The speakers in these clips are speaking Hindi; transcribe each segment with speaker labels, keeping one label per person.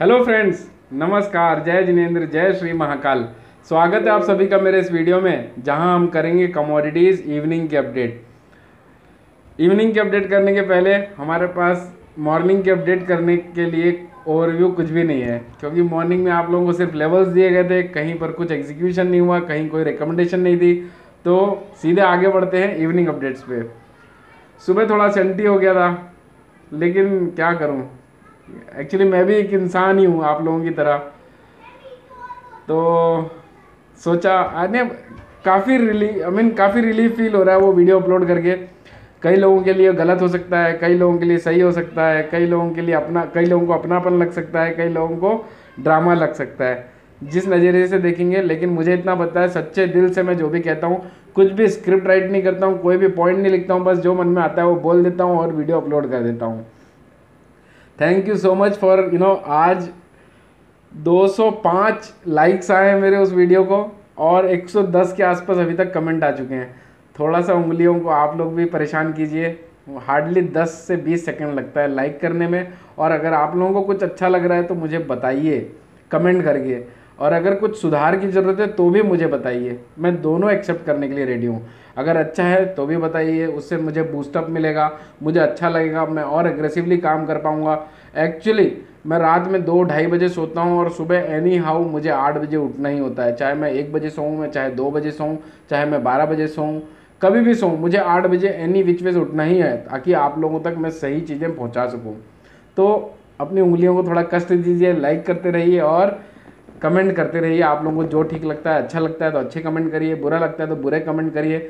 Speaker 1: हेलो फ्रेंड्स नमस्कार. जय जिनेन्द्र, जय श्री महाकाल. स्वागत है आप सभी का मेरे इस वीडियो में, जहाँ हम करेंगे कमोडिटीज़ इवनिंग की अपडेट इवनिंग की अपडेट करने के पहले, हमारे पास मॉर्निंग की अपडेट करने के लिए ओवरव्यू कुछ भी नहीं है, क्योंकि मॉर्निंग में आप लोगों को सिर्फ़ लेवल्स दिए गए थे, कहीं पर कुछ एग्जीक्यूशन नहीं हुआ, कहीं कोई रिकमेंडेशन नहीं थी तो सीधे आगे बढ़ते हैं इवनिंग अपडेट्स पे. सुबह थोड़ा सेंटी हो गया था, लेकिन क्या करूँ? एक्चुअली मैं भी एक इंसान ही हूँ, आप लोगों की तरह। तो सोचा अरे काफ़ी रिलीफ आई मीन काफ़ी रिलीफ फील हो रहा है वो वीडियो अपलोड करके। कई लोगों के लिए गलत हो सकता है, कई लोगों के लिए सही हो सकता है, कई लोगों के लिए अपना, कई लोगों को अपनापन लग सकता है, कई लोगों को ड्रामा लग सकता है। जिस नज़रिए से देखेंगे, लेकिन मुझे इतना पता है, सच्चे दिल से मैं जो भी कहता हूँ, कुछ भी स्क्रिप्ट राइट नहीं करता हूँ, कोई भी पॉइंट नहीं लिखता हूँ, बस जो मन में आता है वो बोल देता हूँ और वीडियो अपलोड कर देता हूँ। Thank you so much for you know आज 205 लाइक्स आए हैं मेरे उस वीडियो को और 110 के आसपास अभी तक कमेंट आ चुके हैं। थोड़ा सा उंगलियों को आप लोग भी परेशान कीजिए। हार्डली 10 से 20 सेकंड लगता है लाइक करने में और अगर आप लोगों को कुछ अच्छा लग रहा है तो मुझे बताइए कमेंट करके। और अगर कुछ सुधार की ज़रूरत है तो भी मुझे बताइए। मैं दोनों एक्सेप्ट करने के लिए रेडी हूँ। अगर अच्छा है तो भी बताइए, उससे मुझे बूस्टअप मिलेगा, मुझे अच्छा लगेगा, मैं और एग्रेसिवली काम कर पाऊँगा। एक्चुअली मैं रात में दो ढाई बजे सोता हूँ और सुबह एनी हाउ मुझे आठ बजे उठना ही होता है। चाहे मैं एक बजे सोऊँ, मैं चाहे दो बजे सोऊँ, चाहे मैं बारह बजे सोऊँ, कभी भी सोऊँ, मुझे आठ बजे एनी विच वेज उठना ही है, ताकि आप लोगों तक मैं सही चीज़ें पहुँचा सकूँ। तो अपनी उंगलियों को थोड़ा कष्ट दीजिए लाइक करते रहिए और कमेंट करते रहिए। आप लोगों को जो ठीक लगता है अच्छा लगता है तो अच्छे कमेंट करिए, बुरा लगता है तो बुरे कमेंट करिए।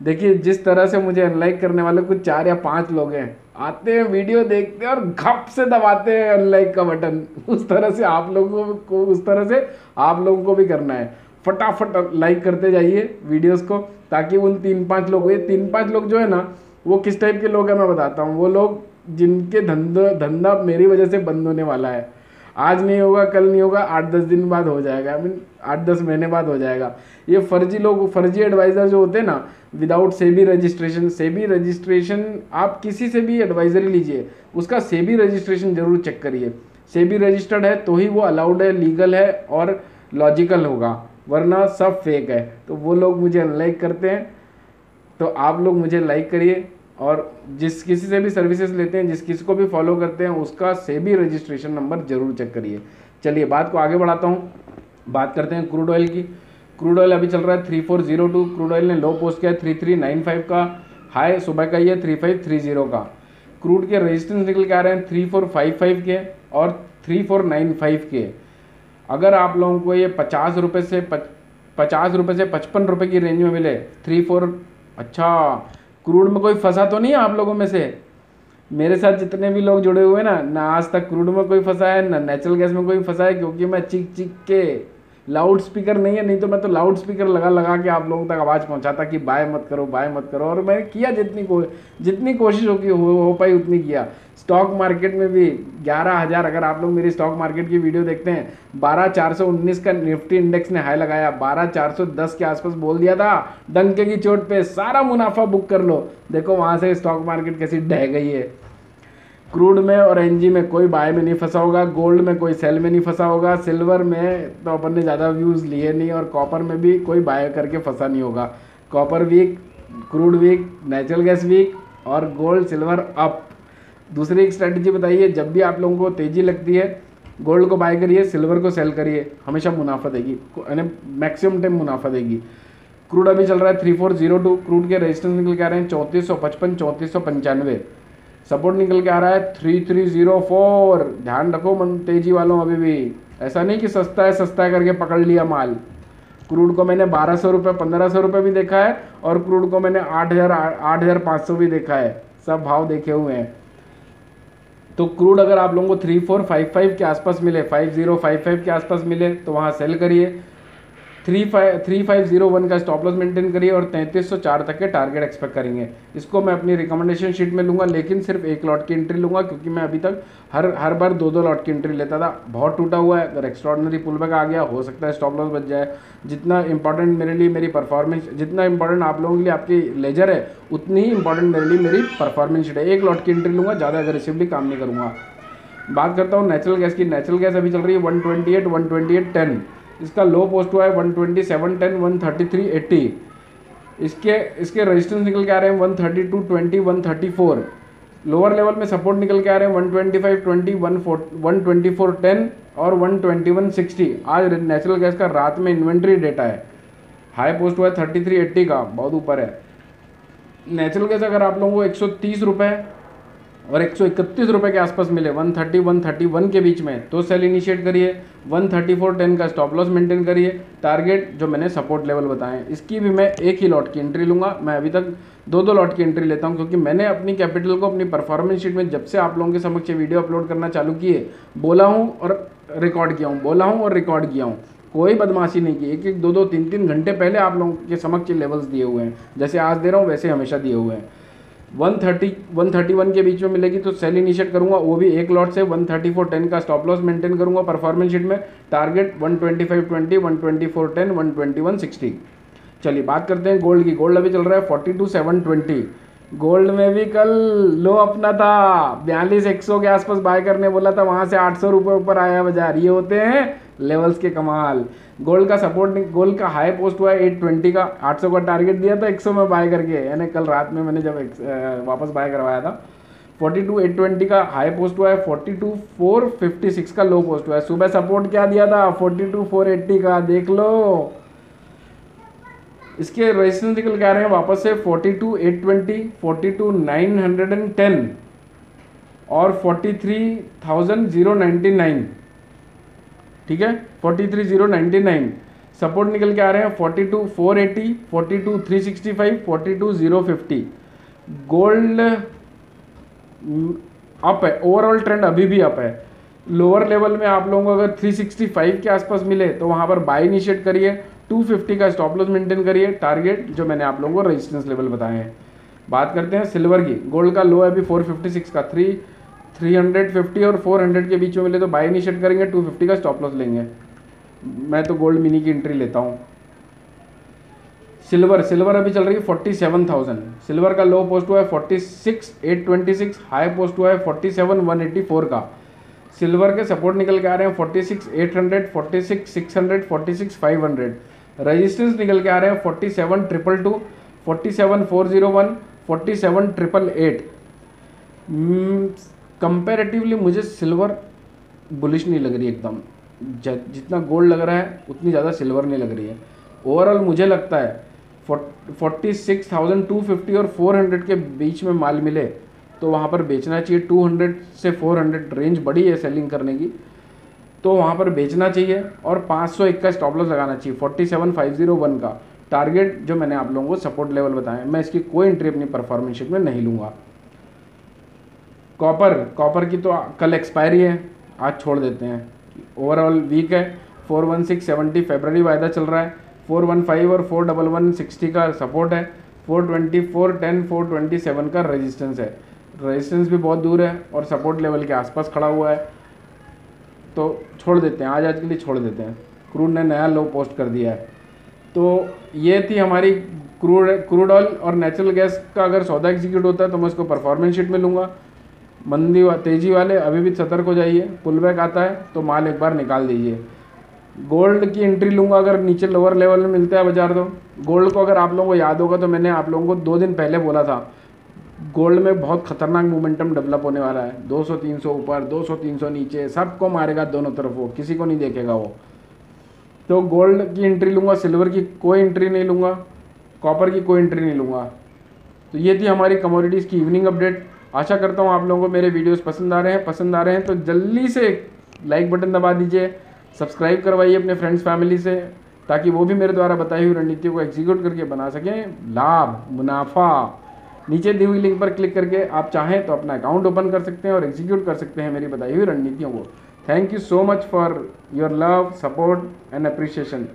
Speaker 1: देखिए, जिस तरह से मुझे अनलाइक करने वाले कुछ चार या पाँच लोग हैं, आते हैं वीडियो देखते हैं और घप से दबाते हैं अनलाइक का बटन उस तरह से आप लोगों को, उस तरह से आप लोगों को भी करना है। फटाफट लाइक करते जाइए वीडियोस को, ताकि उन तीन पाँच लोग, ये तीन पाँच लोग जो है ना, वो किस टाइप के लोग हैं मैं बताता हूँ। वो लोग जिनके धंधा धंधा मेरी वजह से बंद होने वाला है। आज नहीं होगा, कल नहीं होगा, आठ दस दिन बाद हो जाएगा। आई मीन आठ दस महीने बाद हो जाएगा। ये फर्जी लोग, फर्जी एडवाइज़र जो होते हैं ना without SEBI registration SEBI registration आप किसी से भी एडवाइजरी लीजिए, उसका सेबी रजिस्ट्रेशन ज़रूर चेक करिए। सेबी रजिस्टर्ड है तो ही वो अलाउड है लीगल है और लॉजिकल होगा, वरना सब फेक है। तो वो लोग मुझे अनलाइक करते हैं। तो आप लोग मुझे लाइक करिए। और जिस किसी से भी सर्विसेज़ लेते हैं जिस किसी को भी फॉलो करते हैं उसका से भी रजिस्ट्रेशन नंबर ज़रूर चेक करिए। चलिए बात को आगे बढ़ाता हूँ। बात करते हैं क्रूड ऑयल की। क्रूड ऑयल अभी चल रहा है three four zero two crude oil ने लो पोस्ट किया है थ्री थ्री नाइन फाइव का। हाई सुबह का है थ्री फाइव थ्री ज़ीरो का। क्रूड के रेजिस्टेंस निकल के आ रहे हैं थ्री फोर फाइव फाइव के और थ्री फोर नाइन फाइव के। अगर आप लोगों को ये पचास रुपये से पच, पचास रुपये से पचपन रुपये की रेंज में मिले थ्री फोर अच्छा क्रूड में कोई फंसा तो नहीं है आप लोगों में से? मेरे साथ जितने भी लोग जुड़े हुए ना ना आज तक क्रूड में कोई फंसा है, ना नेचुरल गैस में कोई फंसा है, क्योंकि मैं चिक चिक के लाउड स्पीकर नहीं है नहीं तो मैं तो लाउड स्पीकर लगा लगा के आप लोगों तक आवाज़ पहुंचाता कि बाय मत करो बाय मत करो। और मैंने किया जितनी को जितनी कोशिश हो, हो, हो पाई उतनी किया। स्टॉक मार्केट में भी ग्यारह हज़ार अगर आप लोग मेरी स्टॉक मार्केट की वीडियो देखते हैं बारह चार सौ उन्नीस का निफ्टी इंडेक्स ने हाई लगाया बारह चार सौ दस के आसपास बोल दिया था डंके की चोट पे सारा मुनाफा बुक कर लो। देखो वहाँ से स्टॉक मार्केट कैसी ढह गई है। क्रूड में और एनजी में कोई बाय में नहीं फंसा होगा, गोल्ड में कोई सेल में नहीं फंसा होगा, सिल्वर में तो अपन ने ज़्यादा व्यूज़ लिए नहीं और कॉपर में भी कोई बाय करके फंसा नहीं होगा। Copper weak crude weak natural gas weak और गोल्ड सिल्वर अप दूसरी एक स्ट्रेटजी बताइए, जब भी आप लोगों को तेज़ी लगती है गोल्ड को बाय करिए सिल्वर को सेल करिए, हमेशा मुनाफा देगी यानी मैक्सिमम टाइम मुनाफा देगी। क्रूड अभी चल रहा है three four zero two crude के रेजिस्टेंस निकल के आ रहे हैं चौंतीस सौ पचपन, चौंतीस सौ पंचानवे। सपोर्ट निकल के आ रहा है थ्री थ्री ज़ीरो फोर ध्यान रखो मन तेज़ी वालों, अभी भी। ऐसा नहीं कि सस्ता है सस्ता है करके पकड़ लिया माल। क्रूड को मैंने बारह सौ रुपये, पंद्रह सौ रुपये भी देखा है, और क्रूड को मैंने आठ हज़ार आठ हज़ार पाँच सौ भी देखा है। सब भाव देखे हुए हैं। तो क्रूड अगर आप लोगों को थ्री फोर फाइव फाइव के आसपास मिले फाइव ज़ीरो फाइव फाइव के आसपास मिले तो वहाँ सेल करिए। Three five three five zero one का स्टॉप लॉस मेंटेन करिए और तैंतीस सौ चार तक के टारगेट एक्सपेक्ट करेंगे। इसको मैं अपनी रिकमेंडेशन शीट में लूँगा, लेकिन सिर्फ़ एक लॉट की एंट्री लूँगा, क्योंकि मैं अभी तक हर हर बार दो दो लॉट की एंट्री लेता था। बहुत टूटा हुआ है, अगर एक्स्ट्रॉडनरी पुल बैक आ गया, हो सकता है स्टॉप लॉस बच जाए। जितना इंपॉर्टेंट मेरे लिए मेरी परफॉर्मेंस जितना इंपॉर्टेंट आप लोगों के लिए आपकी लेजर है, उतनी ही इंपॉर्टेंट मेरे लिए मेरी परफॉर्मेंस शीट है। एक लॉट की एंट्री लूँगा, ज़्यादा अग्रेसिवली काम नहीं करूँगा। बात करता हूँ नेचुरल गैस की। नेचुरल गैस अभी चल रही है one twenty eight one twenty eight ten इसका लो पोस्ट हुआ है one twenty seven ten one thirty three eighty इसके इसके रजिस्टेंस निकल के आ रहे हैं one thirty two twenty one thirty four lower level में सपोर्ट निकल के आ रहे हैं one twenty five twenty one one twenty four ten और वन ट्वेंटी वन सिक्सटी आज नेचुरल गैस का रात में इन्वेंट्री डेटा है. हाई पोस्ट हुआ है थर्टी थ्री एट्टी का, बहुत ऊपर है. नेचुरल गैस अगर आप लोगों को एक सौ तीस रुपये और एक सौ इकतीस रुपये के आसपास मिले। One thirty one thirty one के बीच में। तो सेल इनिशिएट करिए। वन थर्टी फोर टेन का स्टॉप लॉस मेंटेन करिए। टारगेट जो मैंने सपोर्ट लेवल बताए, इसकी भी मैं एक ही लॉट की एंट्री लूँगा। मैं अभी तक दो दो लॉट की एंट्री लेता हूँ, क्योंकि मैंने अपनी कैपिटल को अपनी परफॉर्मेंस शीट में जब से आप लोगों के समक्ष वीडियो अपलोड करना चालू किए, बोला हूँ और रिकॉर्ड किया हूँ, बोला हूँ और रिकॉर्ड किया हूँ। कोई बदमाशी नहीं की। एक एक दो दो तीन तीन घंटे पहले आप लोगों के समक्ष लेवल्स दिए हुए हैं। जैसे आज दे रहा हूँ, वैसे हमेशा दिए हुए हैं। One thirty one thirty one के बीच में मिलेगी तो सेल इनिशिएट करूँगा, वो भी एक लॉट से वन थर्टी फोर टेन का स्टॉप लॉस मेंटेन करूँगा परफॉर्मेंस शीट में target one twenty five twenty, one twenty four ten, one twenty one sixty. चलिए बात करते हैं गोल्ड की गोल्ड अभी चल रहा है forty two seven twenty gold में भी कल लो अपना था। बयालीस एक सौ के आसपास बाय करने बोला था वहाँ से आठ सौ रुपये ऊपर आया बाज़ार। ये होते हैं लेवल्स के कमाल। गोल्ड का सपोर्ट गोल्ड का हाई पोस्ट हुआ एट ट्वेंटी का। आठ सौ का टारगेट दिया था एक सौ में बाय करके। यानी कल रात में मैंने जब एक, वापस बाय करवाया था। फोर्टी टू एट ट्वेंटी का हाई पोस्ट हुआ है। Forty two four fifty six का लो पोस्ट हुआ है। सुबह सपोर्ट क्या दिया था? फोर्टी टू फोर एट्टी का। देख लो। इसके रजिस्टेंस निकल के आ रहे हैं, वापस से forty two eight twenty forty two nine hundred and ten और forty three thousand zero ninety nine ठीक है? Forty three zero ninety nine support निकल के आ रहे हैं forty two four eighty forty two three sixty five forty two zero fifty gold up है ओवरऑल ट्रेंड अभी भी अप है। लोअर लेवल में आप लोगों को अगर 365 के आसपास मिले तो वहाँ पर बाय इनिशिएट करिए। 250 का स्टॉप लॉस मेंटेन करिए टारगेट जो मैंने आप लोगों को रेजिस्टेंस लेवल बताए हैं। बात करते हैं सिल्वर की। गोल्ड का लो है अभी 456 का। थ्री 350 और 400 के बीच में मिले तो बाय इनिशिएट करेंगे 250 का स्टॉप लॉस लेंगे। मैं तो गोल्ड मिनी की एंट्री लेता हूँ। सिल्वर सिल्वर अभी चल रही है फोर्टी सेवन थाउज़ेंड सिल्वर का लो पोस्ट हुआ है forty six eight twenty six high post हुआ है forty seven one eighty four का। सिल्वर के सपोर्ट निकल के आ रहे हैं forty six eight hundred forty six six hundred forty six five hundred resistance निकल के आ रहे हैं forty seven triple two forty seven four zero one forty seven triple eight comparatively मुझे सिल्वर बुलिश नहीं लग रही एकदम। जितना गोल्ड लग रहा है, उतनी ज़्यादा सिल्वर नहीं लग रही है। ओवरऑल मुझे लगता है forty six thousand two fifty और फोर हंड्रेड के बीच में माल मिले तो वहाँ पर बेचना चाहिए। टू हंड्रेड से फोर हंड्रेड रेंज बड़ी है सेलिंग करने की। तो वहाँ पर बेचना चाहिए और पाँच सौ एक का स्टॉप लॉस लगाना चाहिए forty seven five zero one का। टारगेट जो मैंने आप लोगों को सपोर्ट लेवल बताया, मैं इसकी कोई एंट्री अपनी परफॉर्मेंस शीट में नहीं लूँगा। कॉपर कॉपर की तो कल एक्सपायरी है, आज छोड़ देते हैं। ओवरऑल वीक है four one six seventy February वायदा चल रहा है फोर वन फाइव और फोर डबल वन सिक्सटी का सपोर्ट है four twenty four ten four twenty seven का रेजिस्टेंस है। रेजिस्टेंस भी बहुत दूर है और सपोर्ट लेवल के आसपास खड़ा हुआ है। तो छोड़ देते हैं, आज आज के लिए छोड़ देते हैं। क्रूड ने नया लो पोस्ट कर दिया है। तो ये थी हमारी क्रूड क्रूड ऑयल और नेचुरल गैस का अगर सौदा एग्जीक्यूट होता है तो मैं उसको परफॉर्मेंस शीट में लूँगा। मंदी वा, तेज़ी वाले, अभी भी सतर्क हो जाइए। पुल बैक आता है तो माल एक बार निकाल दीजिए। गोल्ड की एंट्री लूँगा अगर नीचे लोअर लेवल में मिलता है बाज़ार तो। गोल्ड को अगर आप लोगों को याद होगा तो मैंने आप लोगों को दो दिन पहले बोला था। गोल्ड में बहुत खतरनाक मोमेंटम डेवलप होने वाला है। 200 300 ऊपर 200 300 नीचे, सबको मारेगा दोनों तरफ़ वो, किसी को नहीं देखेगा वो। तो गोल्ड की एंट्री लूँगा सिल्वर की कोई एंट्री नहीं लूँगा कॉपर की कोई एंट्री नहीं लूँगा। तो ये थी हमारी कमोडिटीज़ की इवनिंग अपडेट आशा करता हूँ आप लोगों को मेरे वीडियोस पसंद आ रहे हैं, पसंद आ रहे हैं तो जल्दी से लाइक बटन दबा दीजिए सब्सक्राइब करवाइए अपने फ्रेंड्स फैमिली से, ताकि वो भी मेरे द्वारा बताई हुई रणनीतियों को एग्जीक्यूट करके बना सकें। लाभ, मुनाफा नीचे दी हुई लिंक पर क्लिक करके आप चाहें तो अपना अकाउंट ओपन कर सकते हैं और एग्जीक्यूट कर सकते हैं मेरी बताई हुई रणनीतियों को। Thank you so much for your love support and appreciation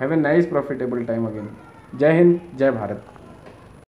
Speaker 1: have a nice profitable time again जय हिंद जय भारत